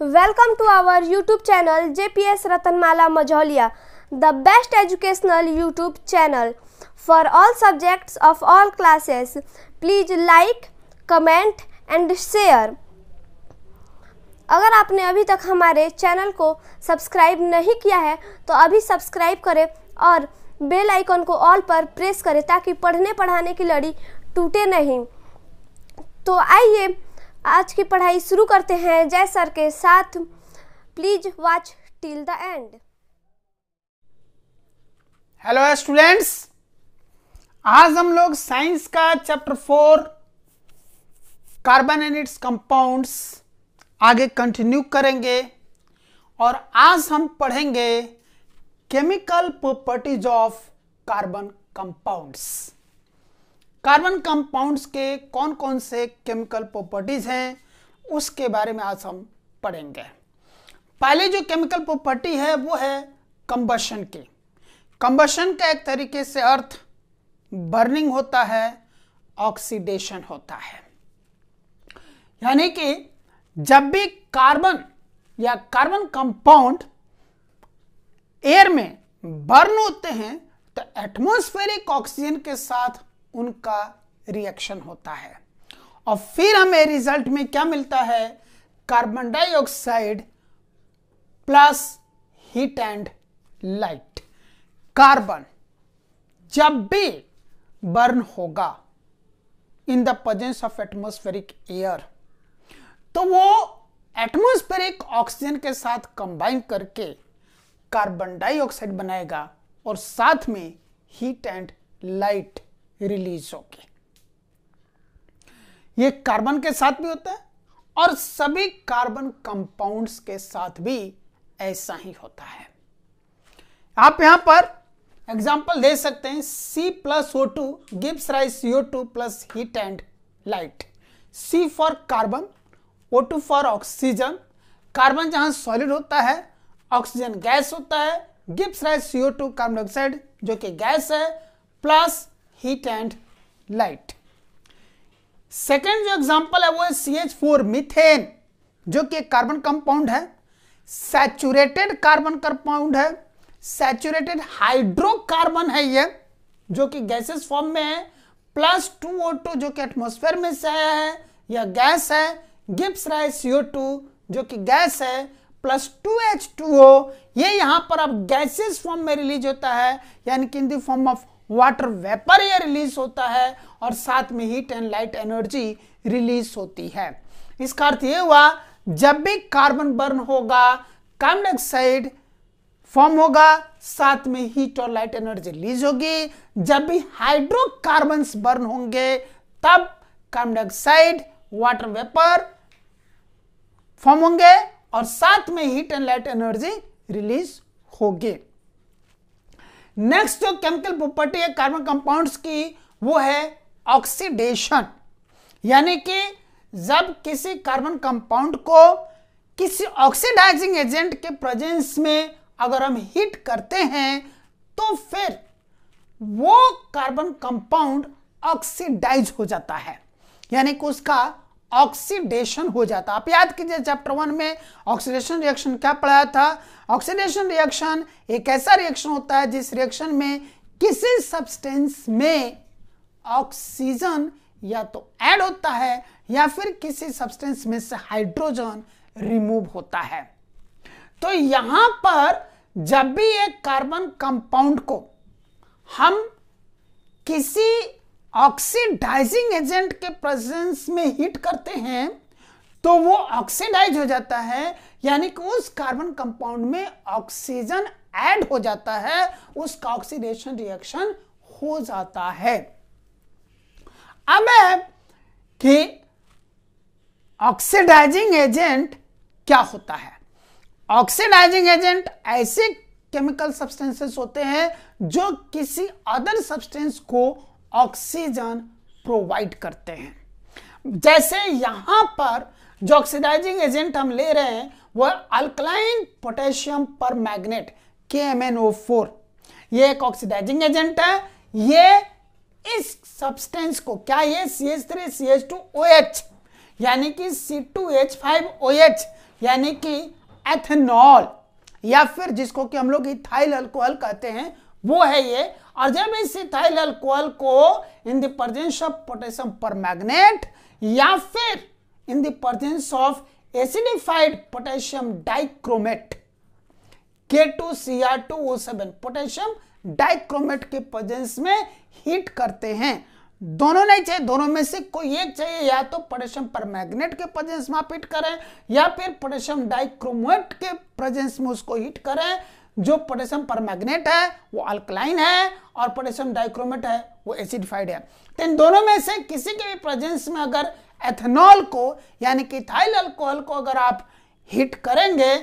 Welcome to our YouTube channel J P S Ratanmala Majhauliya the best educational YouTube channel for all subjects of all classes please like comment and share अगर आपने अभी तक हमारे channel को subscribe नहीं किया है तो अभी सब्सक्राइब करें और बेल आइकन को ऑल पर प्रेस करें ताकि पढ़ने पढ़ाने की लड़ी टूटे नहीं। तो आइए आज की पढ़ाई शुरू करते हैं जय सर के साथ। Please watch till the end hello students आज हम लोग साइंस का chapter four carbon and its compounds आगे कंटिन्यू करेंगे। और आज हम पढ़ेंगे chemical properties of carbon compounds carbon compounds के कौन कौन से केमिकल प्रॉपर्टीज़ हैं, उसके बारे में आज हम पढ़ेंगे। पहले जो केमिकल प्रॉपर्टी है, वो है कंबशन की। कंबशन का एक तरीके से अर्थ बर्निंग होता है, ऑक्सीडेशन होता है। यानी कि जब भी कार्बन या कार्बन कंपाउंड एयर में बर्न होते हैं तो एटमॉस्फेरिक ऑक्सीजन के साथ उनका रिएक्शन होता है। और फिर हमें रिज़ल्ट में क्या मिलता है? Carbon dioxide plus heat and light carbon जब भी बर्न होगा in the presence of atmospheric air तो वो एटमॉस्फेरिक ऑक्सीजन के साथ कंबाइन करके कार्बन डाइऑक्साइड बनाएगा और साथ में हीट एंड लाइट रिलीज़ होगी। ये कार्बन के साथ भी होता है और सभी कार्बन कंपाउंड्स के साथ भी ऐसा ही होता है। आप यहाँ पर एग्ज़ाम्पल दे सकते हैं, C plus O two gives rise CO two plus heat and light C for carbon O two for oxygen carbon जहाँ सॉलिड होता है ऑक्सीजन गैस होता है। Gives rise CO two carbon dioxide जो कि गैस है plus heat and light second जो example है वो है सी एच फोर मिथेन जो कि कार्बन कंपाउंड है. सैचुरेटेड कार्बन कंपाउंड है. सैचुरेटेड हाइड्रोकार्बन है ये, जो कि गैसेस फॉर्म में है. प्लस टू ओ टू जो कि एटमोस्फेयर में से आया है, या गैस है. गिप्स राइज सीओ टू जो कि गैस है. Plus two H two O ये यहाँ पर अब गैसेस फॉर्म में रिलीज़ होता है, यानी कि in the form of water vapour ये रिलीज़ होता है और साथ में heat and light energy release होती है। इसका अर्थ ये हुआ, जब भी कार्बन बर्न होगा, कार्बन डाइऑक्साइड फॉर्म होगा, साथ में हीट और लाइट एनर्जी रिलीज़ होगी। जब भी हाइड्रोकार्बन बर्न होंगे, तब carbon dioxide, water vapour form होंगे और साथ में heat and light energy release होगी। नेक्स्ट जो केमिकल प्रॉपर्टी है कार्बन कंपाउंड्स की, वो है ऑक्सीडेशन यानी कि जब किसी कार्बन कंपाउंड को किसी ऑक्सीडाइजिंग एजेंट के प्रेजेंस में अगर हम हीट करते हैं तो फिर वो कार्बन कंपाउंड ऑक्सीडाइज हो जाता है. यानी कि उसका ऑक्सीडेशन हो जाता। आप याद कीजिए चैप्टर वन में ऑक्सीडेशन रिएक्शन क्या पढ़ाया था? ऑक्सीडेशन रिएक्शन एक ऐसा रिएक्शन होता है, जिस रिएक्शन में किसी सब्सटेंस में ऑक्सीजन या तो ऐड होता है, या फिर किसी सब्सटेंस में से हाइड्रोजन रिमूव होता है। तो यहाँ पर जब भी एक कार्बन कंपाउंड को हम किसी ऑक्सीडाइजिंग एजेंट के प्रेजेंस में हीट करते हैं तो वो ऑक्सीडाइज हो जाता है, यानी कि उस कार्बन कंपाउंड में ऑक्सीजन ऐड हो जाता है, उसका ऑक्सीडेशन रिएक्शन हो जाता है। अब है कि ऑक्सीडाइजिंग एजेंट क्या होता है? ऑक्सीडाइजिंग एजेंट ऐसे केमिकल सब्सटेंसेस होते हैं जो किसी अदर सब्सटेंस को ऑक्सीजन प्रोवाइड करते हैं। जैसे यहाँ पर जो ऑक्सीडाइजिंग एजेंट हम ले रहे हैं, वह अल्कलाइन पोटेशियम पर मैग्नेट के एम एन ओ फोर ये एक ऑक्सीडाइजिंग एजेंट है। ये इस सब्सटेंस को, क्या ये C H three C H two O H यानी कि C2H5OH यानी कि एथेनॉल या फिर जिसको कि हम लोग इथाइल अल्कोहल कहते हैं वो है ये और जब इस इथाइल अल्कोहल को in the presence of potassium permanganate या फिर in the presence of acidified potassium dichromate K2Cr2O7 potassium dichromate के प्रेजेंस में हीट करते हैं। दोनों नहीं चाहिए, दोनों में से कोई एक चाहिए, या तो पोटेशियम पर मैग्नेट के प्रेजेंस में आप हीट करें, या फिर पोटेशियम डाइक्रोमेट के प्रेजेंस में उसको हीट करें। जो पोटेशियम परमैग्नेट है, वो अल्कलाइन है और पोटेशियम डाइक्रोमेट है, वो एसिडिफाइड है। तो इन दोनों में से किसी के भी प्रेजेंस में अगर एथेनॉल को, यानी कि इथाइल अल्कोहल को अगर आप हीट करेंगे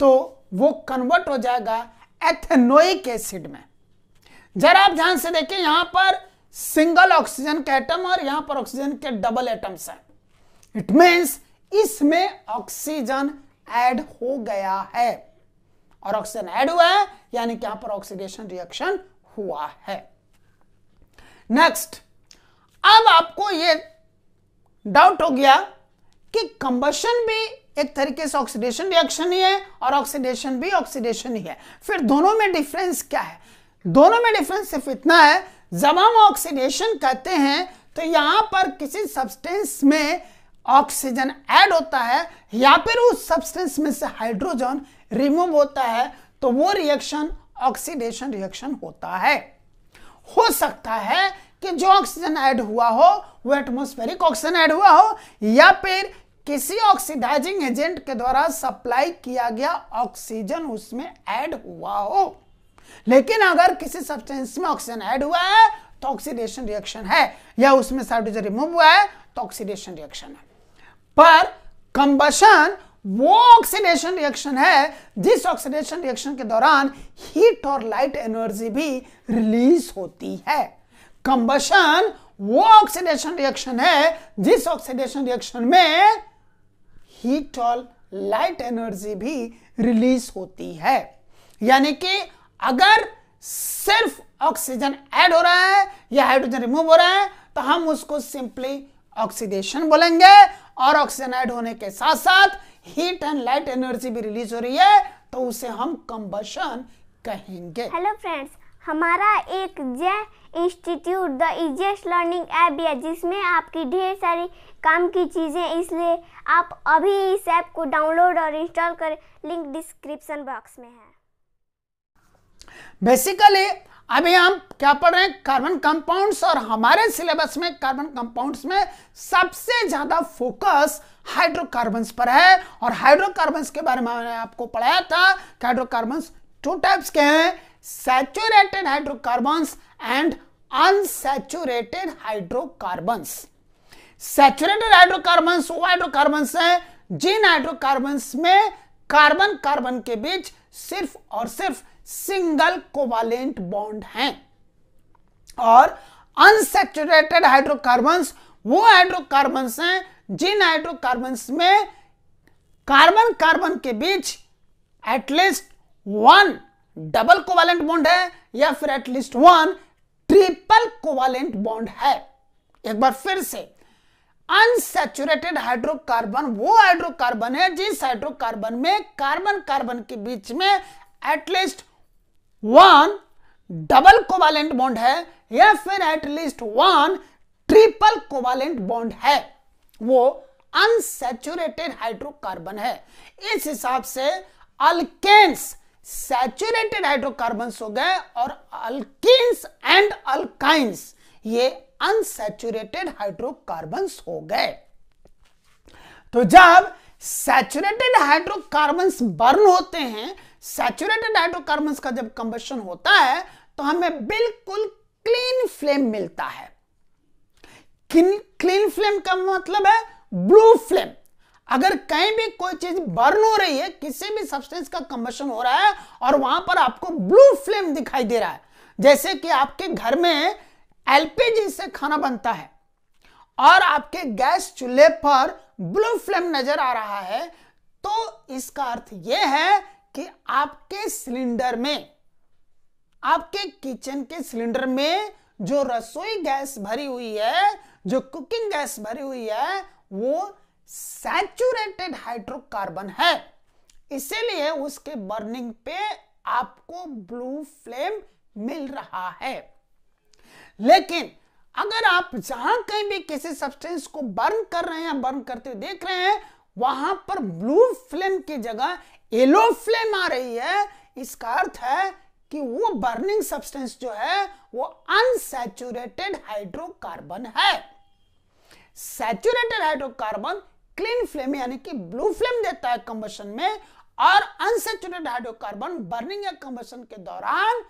तो वो कन्वर्ट हो जाएगा एथेनोइक एसिड में। जरा आप ध्यान से देखिए, यहाँ पर सिंगल ऑक्सीजन के एटम और यहाँ पर ऑक्सीजन के डबल एटम्स हैं। इट मींस इसमें ऑक्सीजन ऐड हो गया है। और ऑक्सीजन ऐड हुआ है, यानी कि यहाँ पर ऑक्सीडेशन रिएक्शन हुआ है। नेक्स्ट अब आपको यह डाउट हो गया कि कंबशन भी एक तरीके से ऑक्सीडेशन रिएक्शन ही है और ऑक्सीडेशन भी ऑक्सीडेशन ही है। फिर दोनों में डिफरेंस क्या है? दोनों में डिफरेंस सिर्फ़ इतना है, जब हम ऑक्सीडेशन कहते हैं तो यहाँ पर किसी सब्सटेंस में ऑक्सीजन ऐड होता है या फिर उस सब्सटेंस में से हाइड्रोजन रिमूव होता है तो वो रिएक्शन ऑक्सीडेशन रिएक्शन होता है। हो सकता है कि जो ऑक्सीजन ऐड हुआ हो, वो एटमोस्फेरिक ऑक्सीजन ऐड हुआ हो, या फिर किसी ऑक्सीडाइजिंग एजेंट के द्वारा सप्लाई किया गया ऑक्सीजन उसमें ऐड हुआ हो। लेकिन अगर किसी सब्सटेंस में ऑक्सीजन ऐड हुआ है तो ऑक्सीडेशन रिएक्शन है, या उसमें हाइड्रोजन रिमूव हुआ है तो ऑक्सीडेशन रिएक्शन है। पर कंबशन वो ऑक्सीडेशन रिएक्शन है जिस ऑक्सीडेशन रिएक्शन के दौरान हीट और लाइट एनर्जी भी रिलीज़ होती है। कंबशन वो ऑक्सीडेशन रिएक्शन है जिस ऑक्सीडेशन रिएक्शन में हीट और लाइट एनर्जी भी रिलीज़ होती है। यानी कि अगर सिर्फ़ ऑक्सीजन ऐड हो रहा है या हाइड्रोजन रिमूव हो रहा है तो हम उसको सिंपली ऑक्सीडेशन बोलेंगे और ऑक्सीजन ऐड होने के साथ साथ हीट एंड लाइट एनर्जी भी रिलीज़ हो रही है तो उसे हम कंबशन कहेंगे। हेलो फ्रेंड्स हमारा एक J institute the easiest learning app भी है जिसमें आपकी ढेर सारी काम की चीज़ें इसलिए आप अभी इस ऐप को डाउनलोड और इंस्टॉल करें। लिंक डिस्क्रिप्शन बॉक्स में है। बेसिकली अभी हम क्या पढ़ रहे हैं? कार्बन कंपाउंड्स और हमारे सिलेबस में कार्बन कंपाउंड्स में सबसे ज़्यादा फोकस हाइड्रोकार्बन्स पर है। और हाइड्रोकार्बन्स के बारे में मैंने आपको पढ़ाया था कि हाइड्रोकार्बन्स टू टाइप्स के हैं saturated hydrocarbons and unsaturated hydrocarbons saturated hydrocarbons वो हाइड्रोकार्बन्स हैं, जिन हाइड्रोकार्बन्स में कार्बन कार्बन के बीच सिर्फ़ और सिर्फ़ सिंगल कोवालेंट बॉन्ड हैं। और अनसेचुरेटेड हाइड्रोकार्बन्स वो हाइड्रोकार्बन्स हैं जिन हाइड्रोकार्बन्स में कार्बन कार्बन के बीच at least one double covalent bond है या फिर at least one triple covalent bond है। एक बार फिर से अनसेचुरेटेड हाइड्रोकार्बन वो हाइड्रोकार्बन है जिस हाइड्रोकार्बन में कार्बन कार्बन के बीच में at least one double covalent bond है, या फिर at least one triple covalent bond है। वो अनसेचुरेटेड हाइड्रोकार्बन है। इस हिसाब से अल्केन्स सैचुरेटेड हाइड्रोकार्बन्स हो गए और अल्किन्स एंड अल्काइंस ये अनसेचुरेटेड हाइड्रोकार्बन्स हो गए। तो जब सैचुरेटेड हाइड्रोकार्बन्स बर्न होते हैं सैचुरेटेड हाइड्रोकार्बन्स का जब कंबशन होता है तो हमें बिल्कुल क्लीन फ्लेम मिलता है। क्लीन फ्लेम का मतलब है ब्लू फ्लेम अगर कहीं भी कोई चीज़ बर्न हो रही है, किसी भी सब्सटेंस का कंबशन हो रहा है, और वहाँ पर आपको ब्लू फ्लेम दिखाई दे रहा है, जैसे कि आपके घर में एलपीजी से खाना बनता है, और आपके गैस चूल्हे पर ब्लू फ्लेम नज़र आ रहा है तो इसका अर्थ यह है कि आपके सिलेंडर में, आपके किचन के सिलेंडर में जो रसोई गैस भरी हुई है, जो कुकिंग गैस भरी हुई है, वो सैचुरेटेड हाइड्रोकार्बन है। इसीलिए उसके बर्निंग पे आपको ब्लू फ्लेम मिल रहा है। लेकिन अगर आप जहाँ कहीं भी किसी सब्सटेंस को बर्न कर रहे हैं बर्न करते हुए देख रहे हैं वहाँ पर ब्लू फ्लेम की जगह येलो फ्लेम आ रही है। इसका अर्थ है कि वो बर्निंग सब्सटेंस जो है, वो अनसैचुरेटेड हाइड्रोकार्बन है। सैचुरेटेड हाइड्रोकार्बन क्लीन फ्लेम यानी कि ब्लू फ्लेम देता है कंबशन में, और अनसेचुरेटेड हाइड्रोकार्बन बर्निंग या कंबशन के दौरान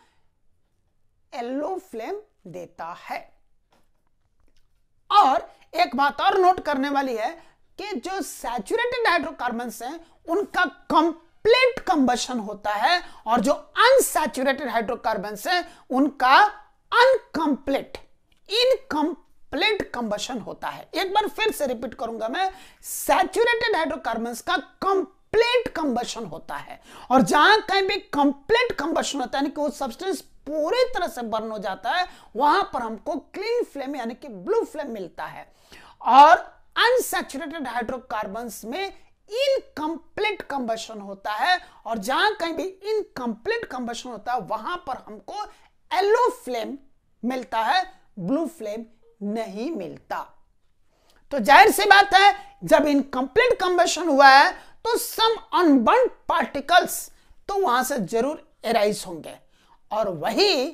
येलो फ्लेम देता है। और एक बात और नोट करने वाली है कि जो सैचुरेटेड हाइड्रोकार्बन हैं, उनका कंप्लीट कंबशन होता है और जो अनसैचुरेटेड हाइड्रोकार्बन हैं, उनका अनकंप्लीट इनकंप्लीट कंबशन होता है। एक बार फिर से रिपीट करूँगा मैं सैचुरेटेड हाइड्रोकार्बन का कंप्लीट कंबशन होता है। और जहाँ कहीं भी कंप्लीट कंबशन होता है, यानी कि वो सब्सटेंस पूरी तरह से बर्न हो जाता है, वहाँ पर हमको क्लीन फ्लेम यानी कि ब्लू फ्लेम मिलता है। और अनसेचुरेटेड हाइड्रोकार्बन्स में इनकम्प्लीट कंबशन होता है और जहाँ कहीं भी इनकम्प्लीट कंबशन होता है, वहाँ पर हमको येलो फ्लेम मिलता है ब्लू फ्लेम नहीं मिलता। तो ज़ाहिर सी बात है, जब इनकम्प्लीट कंबशन हुआ है तो सम अनबर्न पार्टिकल्स तो वहाँ से ज़रूर एराइज होंगे और वही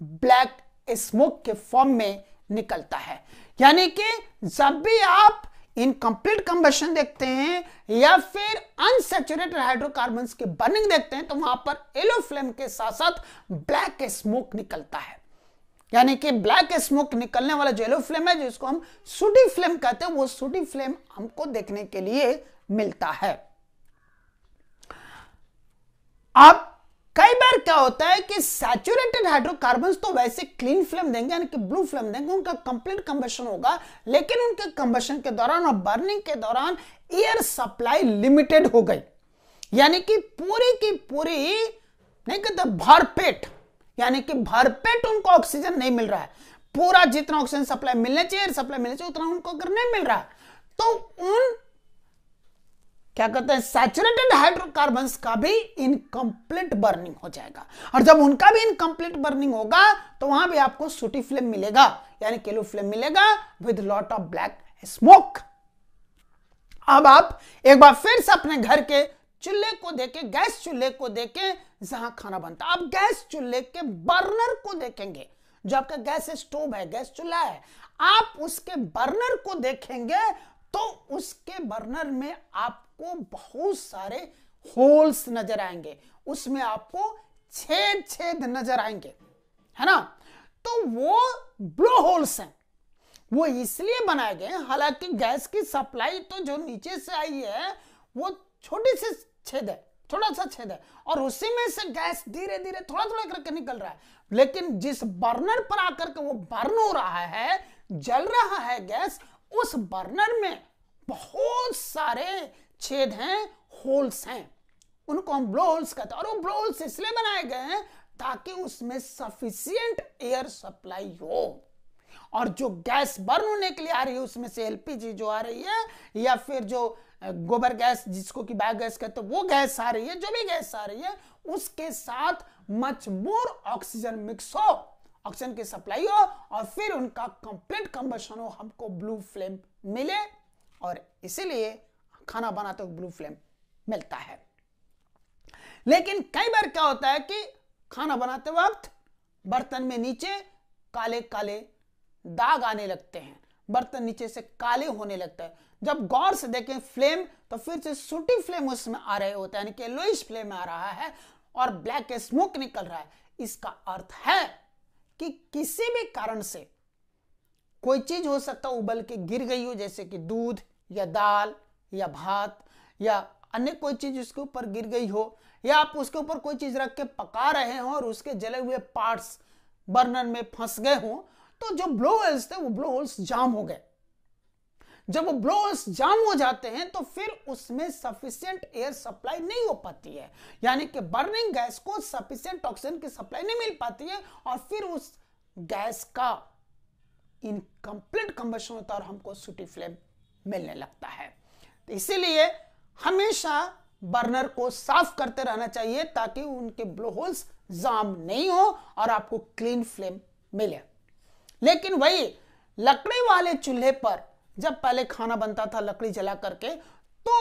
ब्लैक स्मोक के फॉर्म में निकलता है। यानी कि जब भी आप इनकम्प्लीट कंबशन देखते हैं या फिर अनसेचुरेटेड हाइड्रोकार्बन की बर्निंग देखते हैं तो वहाँ पर येलो फ्लेम के साथ साथ ब्लैक स्मोक निकलता है। यानी कि ब्लैक स्मोक निकलने वाला जो येलो फ्लेम है, जिसको हम सूटी फ्लेम कहते हैं, वो सूटी फ्लेम हमको देखने के लिए मिलता है। अब कई बार क्या होता है कि सैचुरेटेड हाइड्रोकार्बन तो वैसे क्लीन फ्लेम देंगे, यानी कि ब्लू फ्लेम देंगे, उनका कंप्लीट कंबशन होगा। लेकिन उनके कंबशन के दौरान और बर्निंग के दौरान एयर सप्लाई लिमिटेड हो गई। यानी कि पूरी की पूरी, नहीं कहते भरपेट, यानी कि भरपेट उनको ऑक्सीजन नहीं मिल रहा है। पूरा जितना ऑक्सीजन सप्लाई मिलना चाहिए सप्लाई मिलना चाहिए, उतना उनको अगर नहीं मिल रहा है तो उन क्या कहते हैं सैचुरेटेड हाइड्रोकार्बन का भी इनकम्प्लीट बर्निंग हो जाएगा। और जब उनका भी इनकम्प्लीट बर्निंग होगा तो वहाँ भी आपको सूटी फ्लेम मिलेगा। यानी केलो फ्लेम मिलेगा with lot of black smoke अब आप एक बार फिर से अपने घर के चूल्हे को देखें, गैस चूल्हे को देखें, जहाँ खाना बनता आप गैस चूल्हे के बर्नर को देखेंगे। जो आपका गैस स्टोव है, गैस चूल्हा है, आप उसके बर्नर को देखेंगे तो उसके बर्नर में आपको बहुत सारे होल्स नज़र आएँगे। उसमें आपको छेद छेद नज़र आएँगे, है ना? तो वो ब्लो होल्स हैं। वो इसलिए बनाए गए हालाँकि गैस की सप्लाई तो जो नीचे से आई है, वो छोटी सी छेद है थोड़ा सा छेद है। और उसी में से गैस धीरे धीरे थोड़ा थोड़ा करके निकल रहा है। लेकिन जिस बर्नर पर आकर के वो बर्न हो रहा है, जल रहा है गैस उस बर्नर में बहुत सारे छेद हैं, होल्स हैं। उनको हम ब्लो होल्स कहते हैं और वो ब्लो होल्स इसलिए बनाए गए हैं ताकि उसमें सफिशियंट एयर सप्लाई हो। और जो गैस बर्न होने के लिए आ रही है, उसमें से एलपीजी जो आ रही है, या फिर जो गोबर गैस जिसको कि बायोगैस कहते हैं, वो गैस आ रही है, जो भी गैस आ रही है, उसके साथ मच मोर ऑक्सीजन मिक्स हो। ऑक्सीजन की सप्लाई हो और फिर उनका कंप्लीट कंबशन हो, हमको ब्लू फ्लेम मिले और इसीलिए खाना बनाते हुए ब्लू फ्लेम मिलता है। लेकिन कई बार क्या होता है कि खाना बनाते वक्त बर्तन में नीचे काले काले दाग आने लगते हैं, बर्तन नीचे से काले होने लगता है। जब गौर से देखें फ्लेम तो फिर से सूटी फ्लेम उसमें आ रहे होते हैं, यानी कि लोइस फ्लेम आ रहा है और ब्लैक स्मोक निकल रहा है। इसका अर्थ है कि किसी भी कारण से कोई चीज़ हो सकता उबल के गिर गई हो, जैसे कि दूध या दाल या भात या अन्य कोई चीज़ उसके ऊपर गिर गई हो, या आप उसके ऊपर कोई चीज़ रख के पका रहे हो और उसके जले हुए पार्ट्स बर्नर में फंस गए हो तो जो ब्लो होल्स थे, वो ब्लो होल्स जाम हो गए। जब वो ब्लो होल्स जाम हो जाते हैं तो फिर उसमें सफिशियंट एयर सप्लाई नहीं हो पाती है। यानी कि बर्निंग गैस को सफिशियंट ऑक्सीजन की सप्लाई नहीं मिल पाती है, और फिर उस गैस का इनकम्प्लीट कंबशन होता है और हमको सूटी फ्लेम मिलने लगता है। इसीलिए हमेशा बर्नर को साफ़ करते रहना चाहिए, ताकि उनके ब्लो होल्स जाम नहीं हो और आपको क्लीन फ्लेम मिले। लेकिन वही लकड़ी वाले चूल्हे पर जब पहले खाना बनता था लकड़ी जला करके तो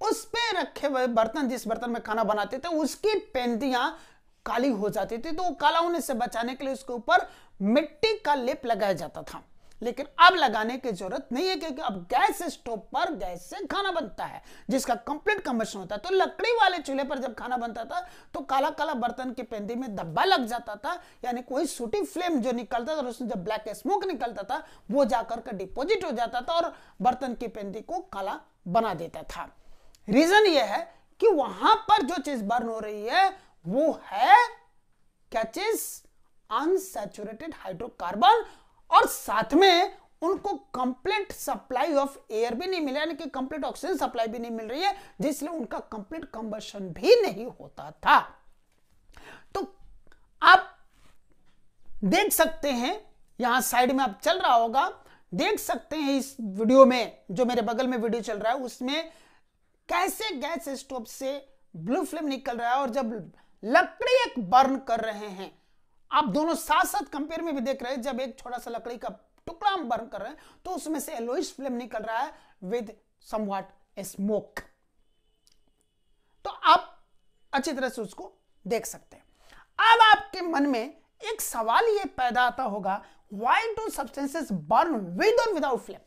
उस पे रखे हुए बर्तन, जिस बर्तन में खाना बनाते थे, उसकी पेंदियाँ काली हो जाती थी तो काला होने से बचाने के लिए उसके ऊपर मिट्टी का लेप लगाया जाता था। लेकिन अब लगाने की ज़रूरत नहीं है क्योंकि अब गैस स्टोव पर गैस से खाना बनता है। जिसका कंप्लीट कम्बशन होता है। तो लकड़ी वाले चूल्हे पर जब खाना बनता था तो काला काला बर्तन की पेंदी में धब्बा लग जाता था। यानी कोई सूटी फ्लेम जो निकलता था उसमें जब ब्लैक स्मोक निकलता था, वो जाकर के डिपोजिट हो जाता था और बर्तन की पेंदी को काला बना देता था। रीजन ये है कि वहाँ पर जो चीज़ बर्न हो रही है, वो है क्या चीज़? अनसेचुरेटेड हाइड्रोकार्बन और साथ में उनको कंप्लीट सप्लाई ऑफ़ एयर भी नहीं मिला, यानी कि कंप्लीट ऑक्सीजन सप्लाई भी नहीं मिल रही है, जिसलिए उनका कंप्लीट कंबर्शन भी नहीं होता था। तो आप देख सकते हैं, यहाँ साइड में आप चल रहा होगा, देख सकते हैं इस वीडियो में, जो मेरे बगल में वीडियो चल रहा है, उसमें कैसे गैस स्टोव से ब्लू फ्लेम निकल रहा है, और जब लकड़ी एक बर्न कर रहे हैं आप दोनों साथ साथ कंपेयर में भी देख रहे हैं, जब एक छोटा सा लकड़ी का टुकड़ा हम बर्न कर रहे हैं तो उसमें से एलोइस फ्लेम निकल रहा है विद समवाट स्मोक तो आप अच्छी तरह से उसको देख सकते हैं। अब आपके मन में एक सवाल यह पैदा आता होगा why do substances burn with और विदाउट फ्लेम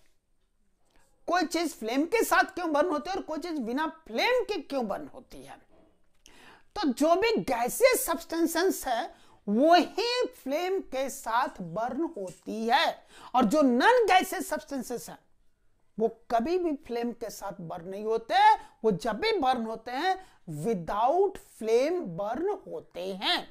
कोई चीज़ फ्लेम के साथ क्यों बर्न होती है और कोई चीज़ बिना फ्लेम के क्यों बर्न होती है? तो जो भी गैसियस सब्सटेंसेस है वही फ्लेम के साथ बर्न होती है। और जो नन गैसेस सब्सटेंसेस है, वो कभी भी फ्लेम के साथ बर्न नहीं होते। वो जब भी बर्न होते हैं विदाउट फ्लेम बर्न होते हैं।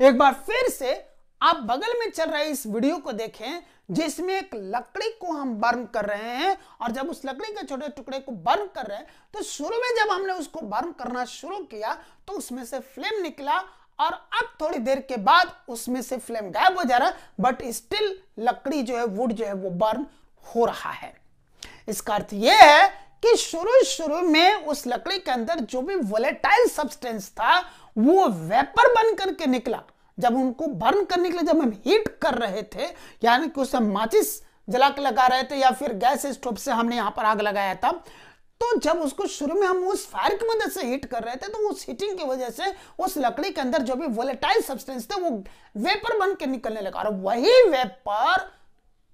एक बार फिर से आप बगल में चल रहे इस वीडियो को देखें, जिसमें एक लकड़ी को हम बर्न कर रहे हैं। और जब उस लकड़ी के छोटे टुकड़े को बर्न कर रहे हैं तो शुरू में जब हमने उसको बर्न करना शुरू किया तो उसमें से फ्लेम निकला और अब थोड़ी देर के बाद उसमें से फ्लेम गायब हो जा रहा है बट स्टिल लकड़ी जो है वुड जो है, वो बर्न हो रहा है। इसका अर्थ यह है कि शुरू शुरू में उस लकड़ी के अंदर जो भी वोलेटाइल सब्सटेंस था, वो वेपर बन करके निकला। जब उनको बर्न करने के लिए जब हम हीट कर रहे थे, यानी कि उसे माचिस जला के लगा रहे थे या फिर गैस स्टोव से हमने यहाँ पर आग लगाया था तो जब उसको शुरू में हम उस फायर की मदद से हीट कर रहे थे तो उस हीटिंग की वजह से उस लकड़ी के अंदर जो भी वोलेटाइल सब्सटेंस थे, वो वेपर बन के निकलने लगा और वही वेपर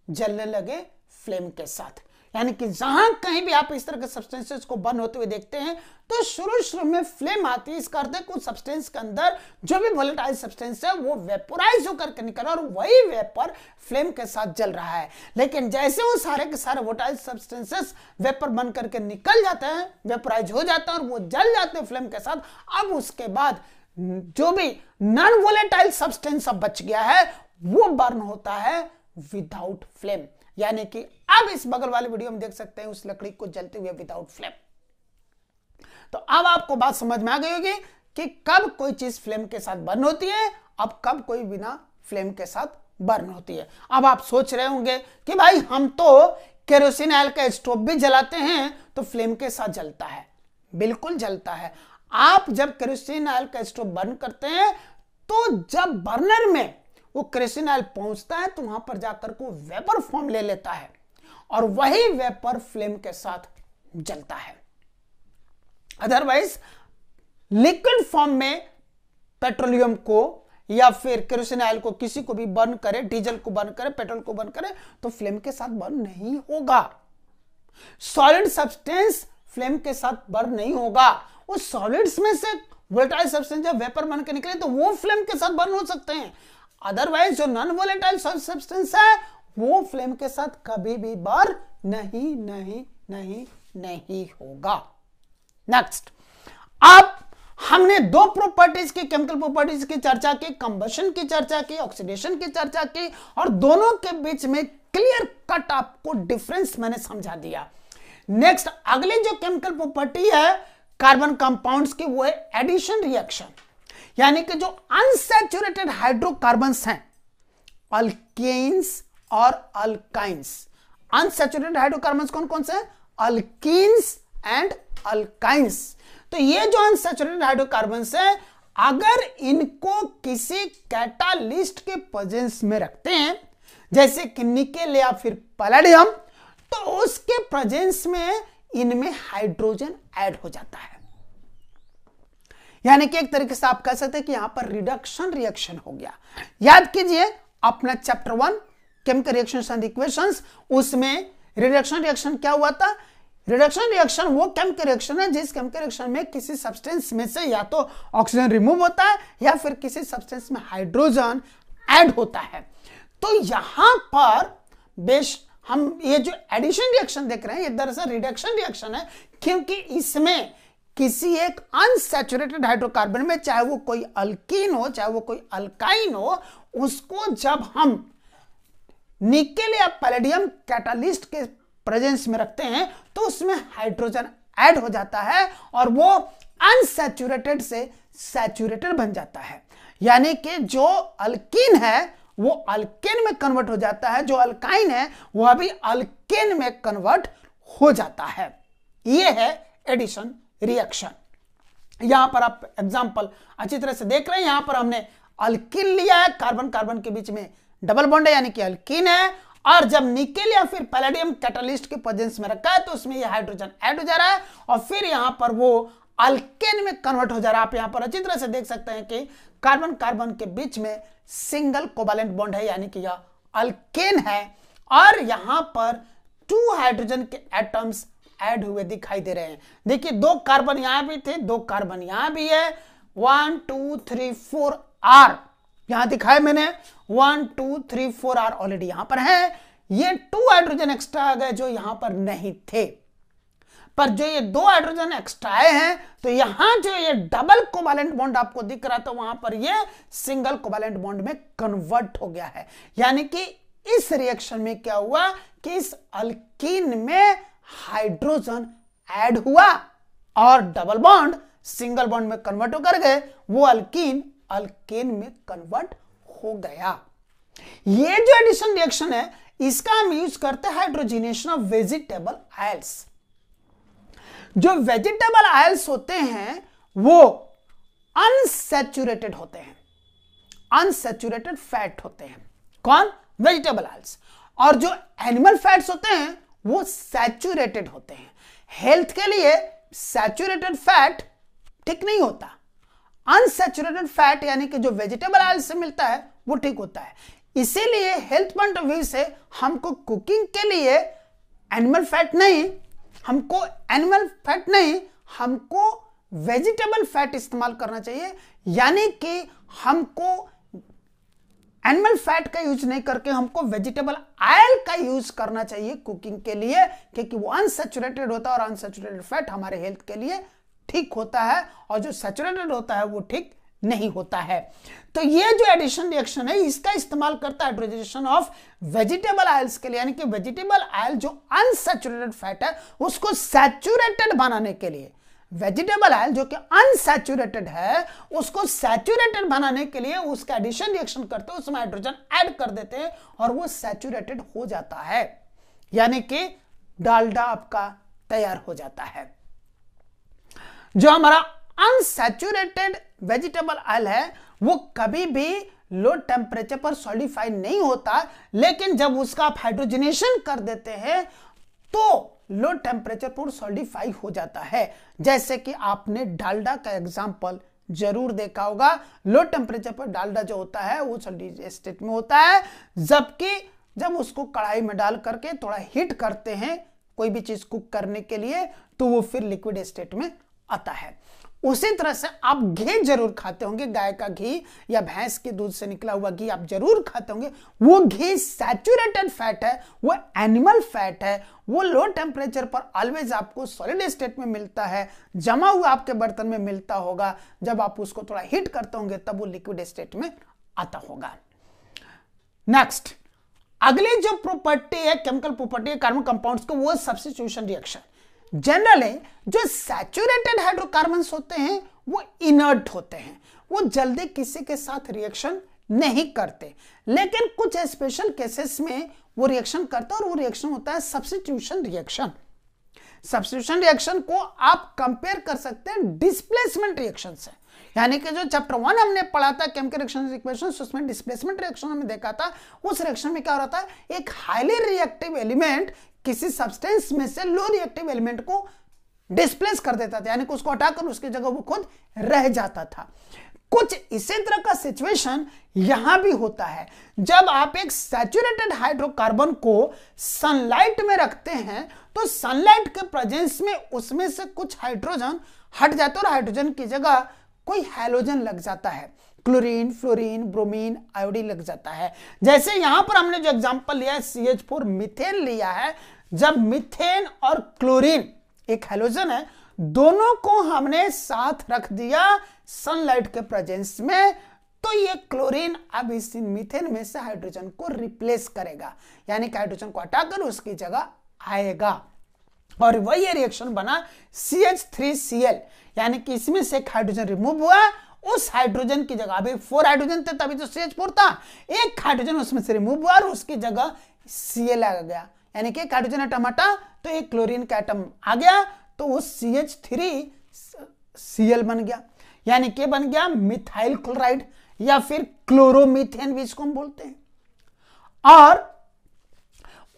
जलने लगे फ्लेम के साथ। यानी कि जहाँ कहीं भी आप इस तरह के सब्सटेंसेस को बर्न होते हुए देखते हैं तो शुरू शुरू में फ्लेम आती है, इसका अर्थ है कुछ सब्सटेंस के अंदर जो भी वोलेटाइल सब्सटेंस है, वो वेपोराइज होकर के निकल और वही वेपर फ्लेम के साथ जल रहा है। लेकिन जैसे वो सारे के सारे वोटाइल सब्सटेंसेस वेपर बन करके निकल जाते हैं वेपोराइज हो जाता है और वो जल जाते हैं फ्लेम के साथ, अब उसके बाद जो भी नॉन वोलेटाइल सब्सटेंस अब बच गया है, वो बर्न होता है विदाउट फ्लेम यानी कि अब इस बगल वाले वीडियो में देख सकते हैं उस लकड़ी को जलते हुए विदाउट फ्लेम तो अब आपको बात समझ में आ गई होगी कि कब कोई चीज़ फ्लेम के साथ बर्न होती है, अब कब कोई बिना फ्लेम के साथ बर्न होती है। अब आप सोच रहे होंगे कि भाई हम तो केरोसिन ऑयल का स्टोव भी जलाते हैं तो फ्लेम के साथ जलता है। बिल्कुल जलता है। आप जब केरोसिन ऑयल का स्टोव बर्न करते हैं तो जब बर्नर में वो क्रेसिन ऑयल पहुँचता है तो वहाँ पर जाकर को वेपर फॉर्म ले लेता है और वही वेपर फ्लेम के साथ जलता है। अदरवाइज़ लिक्विड फॉर्म में पेट्रोलियम को या फिर केरोसिन ऑयल को किसी को भी बर्न करे डीजल को बर्न करे पेट्रोल को बर्न करे तो फ्लेम के साथ बर्न नहीं होगा। सॉलिड सब्सटेंस फ्लेम के साथ बर्न नहीं होगा। उस सॉलिड्स में से वोलेटाइल सब्सटेंस जब वेपर बन के निकले तो वो फ्लेम के साथ बर्न हो सकते हैं। अदरवाइज़ जो नॉन वोलेटाइल सब्सटेंस है, वो फ्लेम के साथ कभी भी बर्न नहीं नहीं नहीं नहीं होगा। नेक्स्ट अब हमने दो प्रॉपर्टीज़ की केमिकल प्रॉपर्टीज़ की चर्चा की कंबशन की चर्चा की ऑक्सीडेशन की चर्चा की, और दोनों के बीच में क्लियर कट आपको डिफरेंस मैंने समझा दिया। नेक्स्ट अगली जो केमिकल प्रॉपर्टी है कार्बन कंपाउंड्स की, वो है एडिशन रिएक्शन यानी कि जो अनसेचुरेटेड हाइड्रोकार्बन्स हैं अल्केन्स और अल्काइंस अनसेचुरेटेड हाइड्रोकार्बन्स कौन कौन से अल्कीन्स एंड अल्काइंस तो ये जो अनसेचुरेटेड हाइड्रोकार्बन्स है, अगर इनको किसी कैटालिस्ट के प्रेजेंस में रखते हैं, जैसे कि निकेल या फिर पैलेडियम तो उसके प्रेजेंस में इनमें हाइड्रोजन ऐड हो जाता है। यानी कि एक तरीके से आप कह सकते हैं कि यहाँ पर रिडक्शन रिएक्शन हो गया। याद कीजिए, अपना chapter one chemical reaction and equations उसमें रिडक्शन रिएक्शन क्या हुआ था? रिडक्शन रिएक्शन वो केमिकल रिएक्शन है, जिस केमिकल रिएक्शन में किसी सब्सटेंस में से या तो ऑक्सीजन रिमूव होता है, या फिर किसी सब्सटेंस में हाइड्रोजन ऐड होता है। तो यहाँ पर बेश हम ये जो एडिशन रिएक्शन देख रहे हैं, ये दरअसल रिडक्शन रिएक्शन है, क्योंकि इसमें किसी एक अनसेचुरेटेड हाइड्रोकार्बन में, चाहे वो कोई अल्कीन हो, चाहे वो कोई अल्काइन हो, उसको जब हम निकेल या पैलेडियम कैटालिस्ट के प्रेजेंस में रखते हैं तो उसमें हाइड्रोजन ऐड हो जाता है और वो अनसेचुरेटेड से सैचुरेटेड बन जाता है। यानी कि जो अल्किन है, वो अल्केन में कन्वर्ट हो जाता है, जो अल्काइन है वह भी अल्केन में कन्वर्ट हो जाता है। ये है एडिशन रिएक्शन यहाँ पर आप एग्जांपल अच्छी तरह से देख रहे हैं, यहाँ पर हमने अल्किन लिया है कार्बन कार्बन के बीच में डबल बॉन्ड है, यानी कि अल्किन है, और जब निकेल या फिर पैलेडियम कैटलिस्ट के प्रेजेंस में रखा है तो उसमें यह हाइड्रोजन ऐड हो जा रहा है, और फिर यहाँ पर वो अल्केन में कन्वर्ट हो जा रहा है। आप यहाँ पर अच्छी तरह से देख सकते हैं कि कार्बन कार्बन के बीच में सिंगल कोबालेंट बॉन्ड है, यानी कि यह अल्केन है, और यहाँ पर टू हाइड्रोजन के एटम्स ऐड हुए दिखाई दे रहे हैं। देखिए, दो कार्बन यहाँ भी थे, दो कार्बन यहाँ भी है। One two three four R यहाँ दिखाए मैंने। One two three four R already यहाँ पर है। ये टू हाइड्रोजन एक्स्ट्रा आ गए जो यहाँ पर नहीं थे। पर जो ये दो हाइड्रोजन एक्स्ट्रा आए हैं तो यहाँ जो ये डबल कोवालेंट बॉन्ड आपको दिख रहा था वहाँ पर ये सिंगल कोवालेंट बॉन्ड में कन्वर्ट हो गया है। यानी कि इस रिएक्शन में क्या हुआ कि इस अल्कीन में हाइड्रोजन ऐड हुआ और डबल बॉन्ड सिंगल बॉन्ड में कन्वर्ट होकर गए वो अल्कीन, अल्केन में कन्वर्ट हो गया। ये जो एडिशन रिएक्शन है, इसका हम यूज़ करते हैं हाइड्रोजिनेशन ऑफ़ वेजिटेबल आयल्स जो वेजिटेबल आयल्स होते हैं, वो अनसेचुरेटेड होते हैं। अनसेचुरेटेड फैट होते हैं। कौन? वेजिटेबल आयल्स और जो एनिमल फैट्स होते हैं वो सैचुरेटेड होते हैं। हेल्थ के लिए सैचुरेटेड फैट ठीक नहीं होता। अनसेचुरेटेड फैट यानी कि जो वेजिटेबल ऑयल से मिलता है, वो ठीक होता है। इसीलिए हेल्थ पॉइंट ऑफ़ व्यू से हमको कुकिंग के लिए एनिमल फैट नहीं, हमको एनिमल फैट नहीं, हमको वेजिटेबल फैट इस्तेमाल करना चाहिए। यानी कि हमको एनिमल फैट का यूज़ नहीं करके हमको वेजिटेबल ऑयल का यूज़ करना चाहिए कुकिंग के लिए, क्योंकि वो अनसेचुरेटेड होता है और अनसेचुरेटेड फैट हमारे हेल्थ के लिए ठीक होता है और जो सेचुरेटेड होता है वो ठीक नहीं होता है। तो ये जो एडिशन रिएक्शन है, इसका इस्तेमाल करता है हाइड्रोजनेशन ऑफ़ वेजिटेबल ऑयल्स के लिए, यानी कि वेजिटेबल ऑयल जो अनसेचुरेटेड फैट है, उसको सैचुरेटेड बनाने के लिए। वेजिटेबल ऑयल जो कि अनसेचुरेटेड है, उसको सैचुरेटेड बनाने के लिए उसका एडिशन रिएक्शन करते हैं, उसमें हाइड्रोजन ऐड कर देते हैं और वो सैचुरेटेड हो जाता है। यानी कि डालडा आपका तैयार हो जाता है। जो हमारा अनसेचुरेटेड वेजिटेबल ऑयल है, वो कभी भी लो टेम्परेचर पर सॉलिडिफाई नहीं होता, लेकिन जब उसका हाइड्रोजनेशन कर देते हैं तो लो टेम्परेचर पर सॉलिडिफाई हो जाता है। जैसे कि आपने डालडा का एग्ज़ाम्पल ज़रूर देखा होगा। लो टेम्परेचर पर डालडा जो होता है, वो सॉलिड स्टेट में होता है। जबकि जब उसको कढ़ाई में डाल करके थोड़ा हीट करते हैं, कोई भी चीज़ कुक करने के लिए तो वो फिर लिक्विड स्टेट में आता है। उसी तरह से आप घी ज़रूर खाते होंगे, गाय का घी या भैंस के दूध से निकला हुआ घी आप ज़रूर खाते होंगे। वो घी सैचुरेटेड फैट है, वो एनिमल फैट है, वो लो टेम्परेचर पर ऑलवेज आपको सॉलिड स्टेट में मिलता है, जमा हुआ आपके बर्तन में मिलता होगा, जब आप उसको थोड़ा हीट करते होंगे, तब वो लिक्विड स्टेट में आता होगा। नेक्स्ट अगली जो प्रॉपर्टी है केमिकल प्रॉपर्टी है कार्बन कंपाउंड्स को, वो सब्सिट्यूशन रिएक्शन जनरली जो सैचुरेटेड हाइड्रोकार्बन होते हैं, वो इनर्ट होते हैं। वो जल्दी किसी के साथ रिएक्शन नहीं करते। लेकिन कुछ स्पेशल केसेस में वो रिएक्शन करता है और वो रिएक्शन होता है सब्सिट्यूशन रिएक्शन सब्स्टिट्यूशन रिएक्शन को आप कंपेयर कर सकते हैं डिस्प्लेसमेंट रिएक्शन से। यानी कि जो चैप्टर वन हमने पढ़ा था केमिकल रिएक्शन इक्वेशन उसमें डिस्प्लेसमेंट रिएक्शन हमने देखा था। उस रिएक्शन में क्या हो रहा था? एक हाईली रिएक्टिव एलिमेंट किसी सब्सटेंस में से लो रिएक्टिव एलिमेंट को डिस्प्लेस कर देता था, यानी कि उसको हटाकर उसकी जगह वो खुद रह जाता था। कुछ इसी तरह का सिचुएशन यहाँ भी होता है। जब आप एक सैचुरेटेड हाइड्रोकार्बन को सनलाइट में रखते हैं तो सनलाइट के प्रेजेंस में उसमें से कुछ हाइड्रोजन हट जाता है और हाइड्रोजन की जगह कोई हेलोजन लग जाता है। क्लोरीन, फ्लोरीन, ब्रोमीन, आयोडीन लग जाता है। जैसे यहाँ पर हमने जो एग्जांपल लिया है सी एच फोर मिथेन लिया है, जब मिथेन और क्लोरीन एक हेलोजन है, दोनों को हमने साथ रख दिया सनलाइट के प्रेजेंस में तो ये क्लोरीन अब इस मिथेन में से हाइड्रोजन को रिप्लेस करेगा। यानी कि हाइड्रोजन को हटाकर उसकी जगह आएगा। और वही रिएक्शन बना C H three C L यानी कि इसमें से एक हाइड्रोजन रिमूव हुआ उस हाइड्रोजन की जगह, अभी फोर हाइड्रोजन थे, तभी तो CH4 था। एक हाइड्रोजन उसमें से रिमूव हुआ और उसकी जगह Cl आ गया। यानी कि एक हाइड्रोजन एटम हटा तो एक क्लोरीन का एटम आ गया तो वो सी एच थ्री सीएल बन गया। यानी कि बन गया मिथाइल क्लोराइड या फिर क्लोरोमीथेन भी इसको हम बोलते हैं। और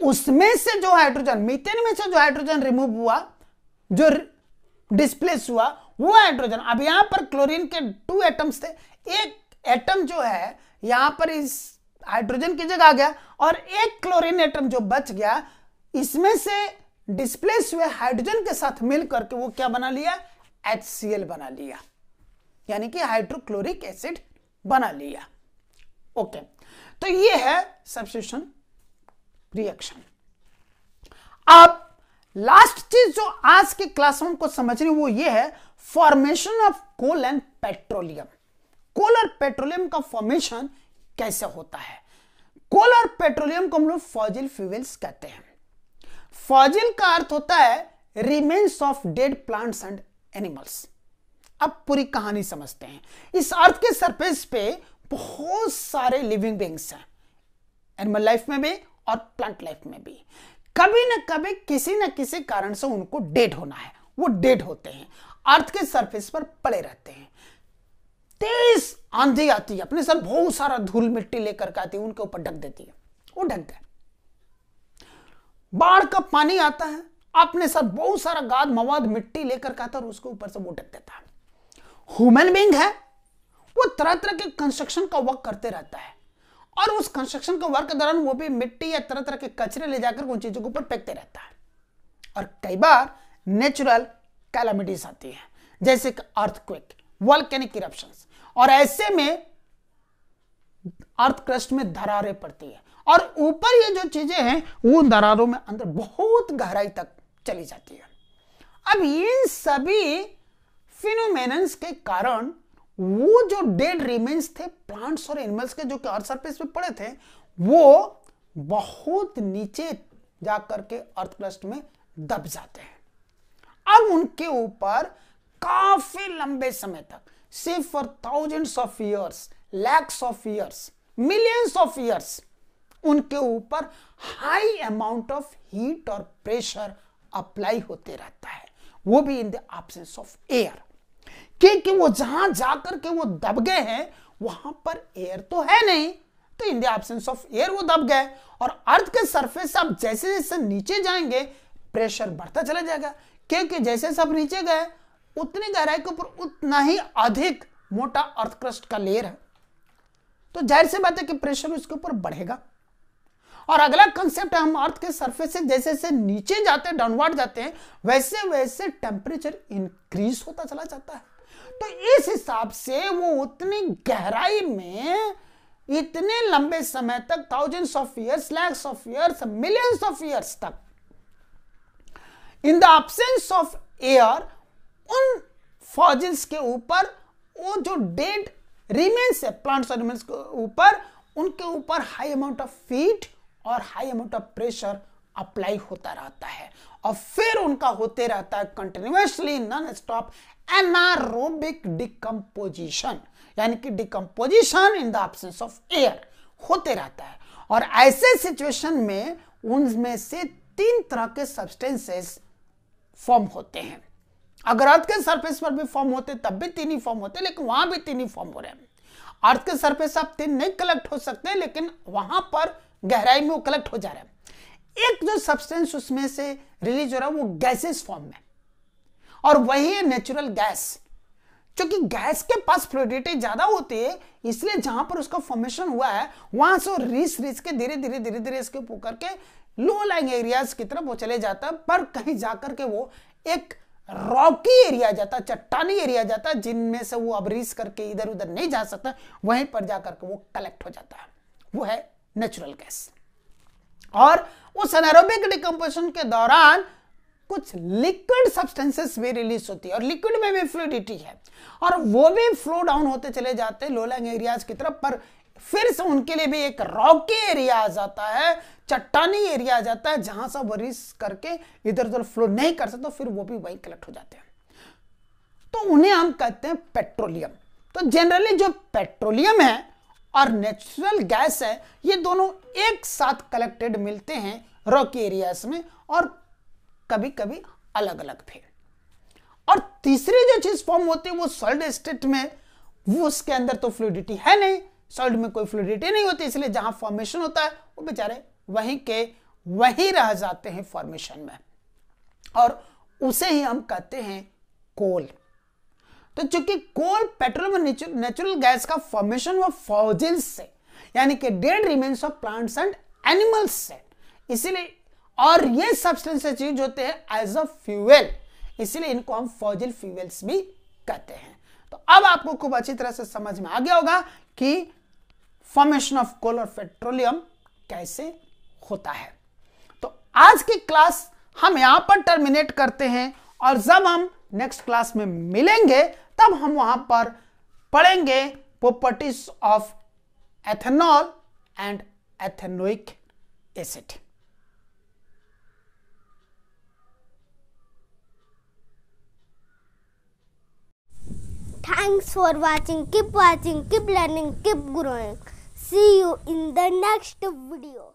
उसमें से जो हाइड्रोजन मीथेन में से जो हाइड्रोजन रिमूव हुआ, जो डिस्प्लेस हुआ वो हाइड्रोजन अब यहाँ पर क्लोरीन के टू एटम्स थे। एक एटम जो है, यहाँ पर इस हाइड्रोजन की जगह आ गया और एक क्लोरीन एटम जो बच गया, इसमें से डिस्प्लेस हुए हाइड्रोजन के साथ मिल करके वो क्या बना लिया? एच बना लिया। यानी कि हाइड्रोक्लोरिक एसिड बना लिया। ओके तो ये है सब्सिट्यूशन रिएक्शन अब लास्ट चीज़ जो आज के क्लास में को समझनी वो ये है formation of coal and petroleum. Coal और पेट्रोलियम का फॉर्मेशन कैसे होता है? कोल और पेट्रोलियम को हम लोग फॉजिल फ्यूल्स कहते हैं। फॉजिल का अर्थ होता है remains of dead plants and animals अब पूरी कहानी समझते हैं। इस अर्थ के सरफेस पे बहुत सारे लिविंग बींग्स हैं। एनिमल लाइफ में भी और प्लांट लाइफ में भी। कभी ना कभी किसी ना किसी कारण से उनको डेड होना है। वो डेड होते हैं। अर्थ के सरफेस पर पड़े रहते हैं। तेज आंधी आती है, अपने सर बहुत सारा धूल मिट्टी लेकर आती है, उनके ऊपर ढक देती है। वो ढक गए। बाढ़ का पानी आता है, अपने साथ बहुत सारा गाद, मवाद मिट्टी लेकर आता है और उसके ऊपर से वो ढक देता है। ह्यूमन बींग है, वो तरह तरह के कंस्ट्रक्शन का वर्क करते रहता है। और उस कंस्ट्रक्शन के वर्क के दौरान वो भी मिट्टी या तरह तरह के कचरे ले जाकर उन चीज़ों के ऊपर फेंकते रहता है। और कई बार नेचुरल कैलामिटीज आती है। जैसे अर्थक्वेक वॉल्केनिक इरप्शन और ऐसे में अर्थ क्रस्ट में दरारें पड़ती है। और ऊपर ये जो चीज़ें हैं, वो दरारों में अंदर बहुत गहराई तक चली जाती है। अब इन सभी फिनोमेनन्स के कारण वो जो डेड रिमेन्स थे प्लांट्स और एनिमल्स के जो कि अर्थ सरफेस पे पड़े थे, वो बहुत नीचे जाकर के अर्थ क्रस्ट में दब जाते हैं। अब उनके ऊपर काफ़ी लंबे समय तक, सिर्फ़ for thousands of years lakhs of years millions of years उनके ऊपर हाई अमाउंट ऑफ़ हीट और प्रेशर अप्लाई होते रहता है। वो भी in the absence of air क्योंकि वो जहाँ जाकर के वो दब गए हैं, वहाँ पर एयर तो है नहीं। तो in the absence of air वो दब गए। और अर्थ के सरफेस आप जैसे जैसे नीचे जाएँगे प्रेशर बढ़ता चला जाएगा। क्योंकि जैसे सब नीचे गए, उतनी गहराई के ऊपर उतना ही अधिक मोटा अर्थक्रस्ट का लेयर है। तो ज़ाहिर सी बात है कि प्रेशर उसके ऊपर बढ़ेगा। और अगला कंसेप्ट हम अर्थ के सरफेस से जैसे जैसे नीचे जाते डाउनवर्ड जाते हैं, वैसे वैसे टेम्परेचर इंक्रीज होता चला जाता है। तो इस हिसाब से वो उतनी गहराई में इतने लंबे समय तक thousands of years lakhs of years millions of years तक in the absence of air उन फॉजिल्स के ऊपर, वो जो डेड रिमेन्स है प्लांट्स और एनिमल्स के ऊपर, उनके ऊपर हाई अमाउंट ऑफ़ फीट और high amount of pressure apply होता रहता है। और फिर उनका होते रहता है continuously non stop anaerobic decomposition यानी कि decomposition in the absence of air होते रहता है। और ऐसे सिचुएशन में, उनमें से तीन तरह के सब्सटेंसेस फॉर्म होते हैं। अगर अर्थ के सरफेस पर भी फॉर्म होते, तब भी तीन ही फॉर्म होते, लेकिन वहाँ भी तीन ही फॉर्म हो रहे हैं। अर्थ के सरफेस आप तीन नहीं कलेक्ट हो सकते, लेकिन वहाँ पर गहराई में वो कलेक्ट हो जा रहे हैं। एक जो सब्सटेंस उसमें से रिलीज़ हो रहा है, वो गैसेस फॉर्म में। और वही नेचुरल गैस क्योंकि गैस के पास फ्लूडिटी ज़्यादा होती है, इसलिए जहाँ पर उसका फॉर्मेशन हुआ है, वहाँ से रिस रिस के धीरे धीरे धीरे धीरे इसके ऊपर करके लो लाइंग एरियाज़ की तरफ़ वो चले जाता है, पर कहीं जाकर के वो एक रॉकी एरिया जाता चट्टानी एरिया जाता जिनमें से वो अब रिस करके इधर उधर नहीं जा सकता, वहीं पर जाकर के वो कलेक्ट हो जाता है। वो है नेचुरल गैस और उस एनारोबिक डिकम्पोजिशन के दौरान कुछ लिक्विड सब्सटेंसेस भी रिलीज़ होती है और लिक्विड में भी फ्लूडिटी है। और वो भी फ्लो डाउन होते चले जाते हैं लोलैंग एरियाज़ की तरफ़, पर फिर से उनके लिए भी एक रॉकी एरिया आ जाता है, चट्टानी एरिया आ जाता है, जहाँ से वो रिस करके इधर उधर फ्लो नहीं कर सकते फिर वो भी वही कलेक्ट हो जाते हैं। तो उन्हें हम कहते हैं पेट्रोलियम तो जनरली जो पेट्रोलियम है और नेचुरल गैस है, ये दोनों एक साथ कलेक्टेड मिलते हैं रॉकी एरियाज़ में और कभी कभी अलग अलग भी और तीसरी जो चीज़ फॉर्म होती है, वो सॉलिड स्टेट में, वो उसके अंदर तो फ्लूडिटी है नहीं। सॉलिड में कोई फ्लूडिटी नहीं होती, इसलिए जहाँ फॉर्मेशन होता है, वो बेचारे वहीं के वहीं रह जाते हैं फॉर्मेशन में। और उसे ही हम कहते हैं कोल तो चूँकि कोल पेट्रोल में नेचुरल गैस का फॉर्मेशन वो फॉजिल्स से, यानी कि dead remains of plants and animals से, इसीलिए और ये सब्सटेंस चीज़ होते हैं एज अ फ्यूएल इसीलिए इनको हम फॉजिल फ्यूएल्स भी कहते हैं। तो अब आपको खूब अच्छी तरह से समझ में आ गया होगा कि फॉर्मेशन ऑफ़ कोल और पेट्रोलियम कैसे होता है। तो आज की क्लास हम यहाँ पर टर्मिनेट करते हैं और जब हम नेक्स्ट क्लास में मिलेंगे, तब हम वहाँ पर पढ़ेंगे properties of ethanol and ethanoic acid Thanks for watching. Keep watching, keep learning, keep growing. See you in the next video.